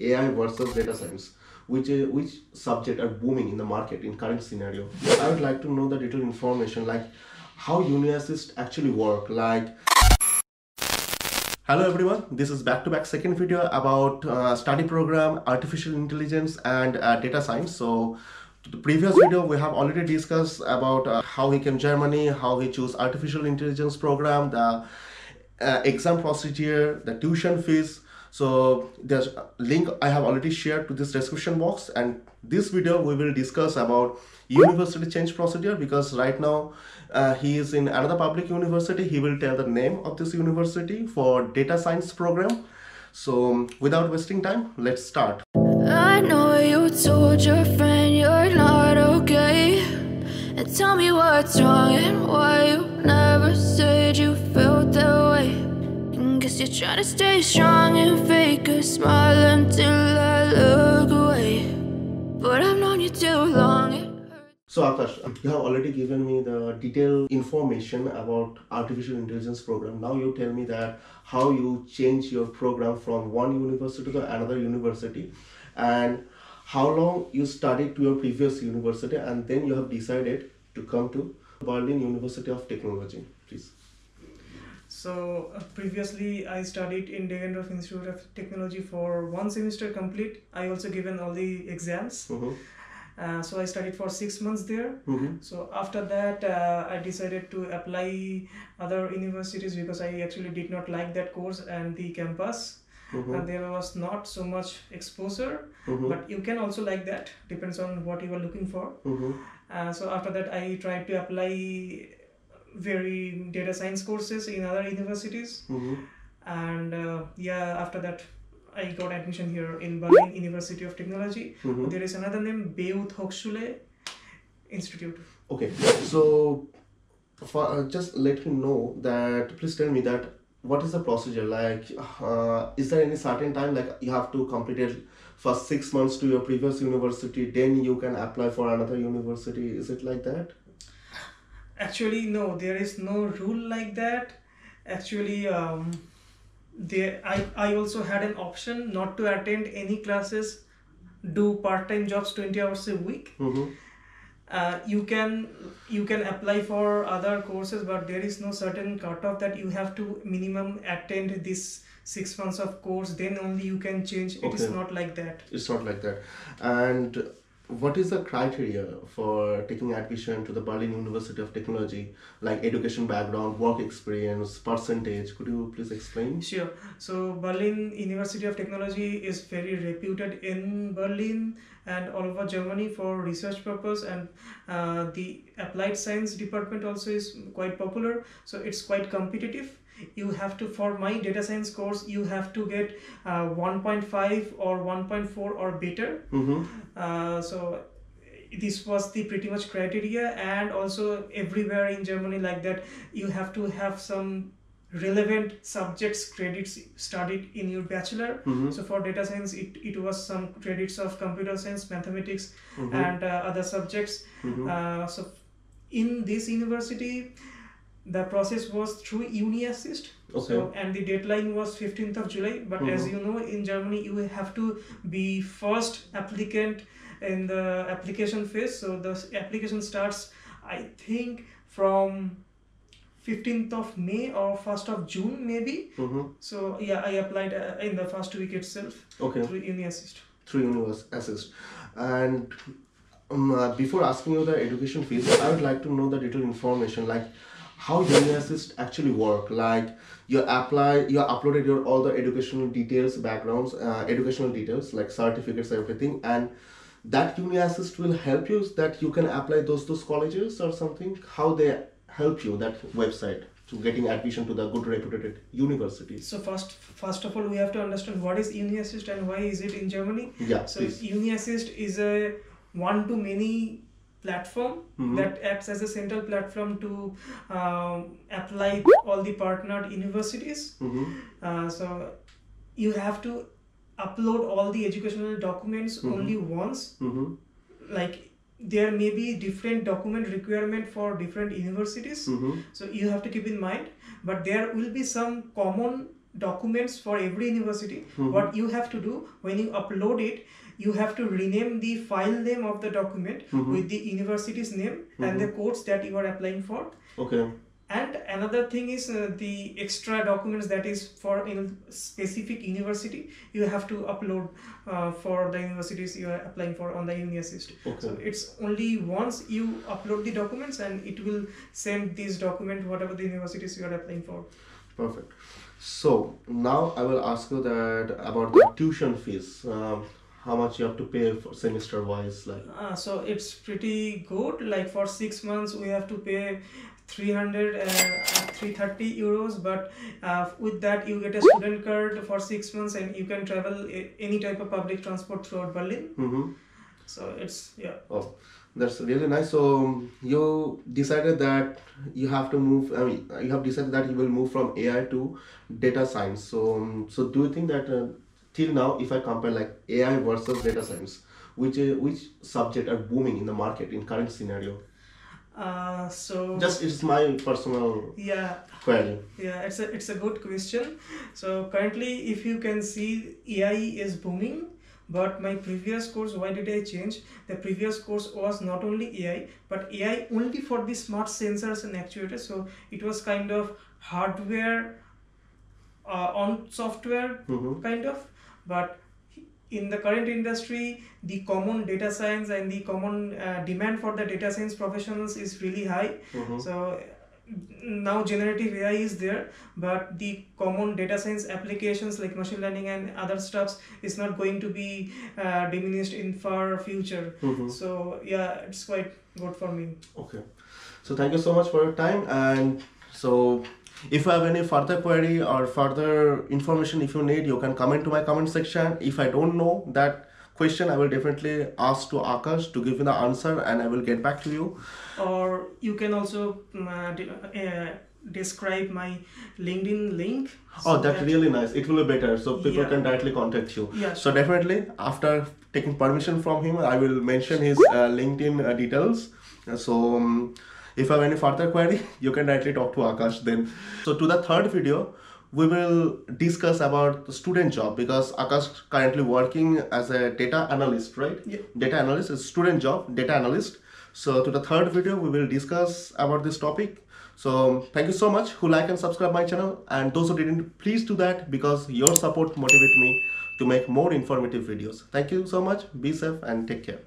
AI versus data science. Which, uh, which subject are booming in the market in current scenario? I would like to know the detailed information like how UniAssist actually work, like Hello everyone, this is back-to-back second video about uh, study program, artificial intelligence and uh, data science. So the previous video we have already discussed about uh, how he came Germany, how he chose artificial intelligence program, the uh, exam procedure, the tuition fees. So there's a link I have already shared to this description box and this video we will discuss about university change procedure because right now uh, he is in another public university. He will tell the name of this university for data science program. So without wasting time, let's start. I know you told your friend you're not okay And tell me what's wrong and why you never said you felt that way you're to stay strong and fake a smile until I look away But I've known you too long so Akash, you have already given me the detailed information about artificial intelligence program. Now you tell me that how you change your program from one university to another university and how long you studied to your previous university and then you have decided to come to Berlin University of Technology, please. So uh, previously I studied in Deggendorf Institute of Technology for one semester complete. I also given all the exams. -hmm. Uh, so I studied for six months there. Mm-hmm. So after that, uh, I decided to apply other universities because I actually did not like that course and the campus. Mm-hmm. And there was not so much exposure, mm-hmm. but you can also like that. Depends on what you are looking for. Mm-hmm. Uh, so after that, I tried to apply very data science courses in other universities. Mm-hmm. And uh, yeah, after that, I got admission here in Berlin University of Technology. Mm-hmm. There is another name, Beuth Hochschule Institute. Okay, so for, uh, just let me know that, please tell me that what is the procedure like uh, is there any certain time like you have to complete it for six months to your previous university then you can apply for another university is it like that actually no there is no rule like that. Actually um, there I, I also had an option not to attend any classes do part-time jobs 20 hours a week. Mm-hmm. uh, you can you can apply for other courses but there is no certain cutoff that you have to minimum attend this six months of course. Then only you can change. Okay. it is not like that. It's not like that. And what is the criteria for taking admission to the Berlin University of Technology, like education background, work experience, percentage? Could you please explain? Sure. So Berlin University of Technology is very reputed in Berlin and all over Germany for research purpose and uh, the applied science department also is quite popular. So it's quite competitive you have to for my data science course you have to get uh, 1.5 or 1.4 or better mm-hmm. uh, so this was the pretty much criteria and also everywhere in germany like that you have to have some relevant subjects credits studied in your bachelor mm-hmm. so for data science it, it was some credits of computer science mathematics mm-hmm. and uh, other subjects mm-hmm. uh, so in this university the process was through UniAssist. Okay. So, and the deadline was 15th of July. But mm-hmm. as you know, in Germany, you have to be first applicant in the application phase. So the application starts, I think, from 15th of May or 1st of June, maybe. Mm-hmm. So yeah, I applied uh, in the first week itself okay. through UniAssist. Through UniAssist. And um, uh, before asking you the education fees, I would like to know the detailed information like how UniAssist actually work. Like you apply you uploaded your all the educational details backgrounds uh, educational details like certificates everything and that UniAssist will help you that you can apply those those colleges or something? How they help you that website to getting admission to the good reputed university so first first of all we have to understand what is UniAssist and why is it in germany? Yeah so please. UniAssist is a one to many platform mm-hmm. that acts as a central platform to um, apply all the partnered universities mm-hmm. uh, so you have to upload all the educational documents mm-hmm. only once mm-hmm. like there may be different document requirement for different universities mm-hmm. so you have to keep in mind but there will be some common documents for every university Mhm. what you have to do when you upload it you have to rename the file name of the document Mhm. with the university's name and the course that you are applying for Okay. and another thing is uh, the extra documents that is for in specific university you have to upload uh, for the universities you are applying for on the UniAssist. Okay. So it's only once you upload the documents and it will send this document whatever the universities you are applying for. Perfect. So now I will ask you that about the tuition fees. Um, how much you have to pay for semester wise, like. Uh, so it's pretty good. Like for six months, we have to pay 300 uh, 330 euros but uh, with that you get a student card for six months and you can travel any type of public transport throughout berlin Mm-hmm. so it's yeah Oh, that's really nice. So you decided that you have to move. I mean, you have decided that you will move from AI to data science. So, so do you think that uh, till now, if I compare like AI versus data science, which uh, which subject are booming in the market in current scenario? uh, so Just it's my personal yeah query. yeah it's a it's a good question so currently if you can see ai is booming but my previous course why did i change the previous course was not only ai but ai only for the smart sensors and actuators so it was kind of hardware uh, on software Mm-hmm. kind of but in the current industry the common data science and the common uh, demand for the data science professionals is really high Mm-hmm. so now generative ai is there but the common data science applications like machine learning and other stuffs is not going to be uh, diminished in far future Mm-hmm. so yeah it's quite good for me Okay. So thank you so much for your time. And so if you have any further query or further information if you need, you can comment to my comment section. If I don't know that question, I will definitely ask to Akash to give me the answer and I will get back to you. or you can also um, uh, de- uh, describe my linkedin link Oh, that's that- really nice. It will be better. So people Yeah. can directly contact you. Yeah, So definitely after taking permission from him, I will mention his uh, LinkedIn uh, details. Uh, So um, if you have any further query, you can directly talk to Akash then. So to the third video, we will discuss about the student job because Akash currently working as a data analyst, right? Yeah. Data analyst is student job, data analyst. So to the third video, we will discuss about this topic. So thank you so much who like and subscribe my channel and those who didn't please do that because your support motivate me to make more informative videos. Thank you so much. Be safe and take care.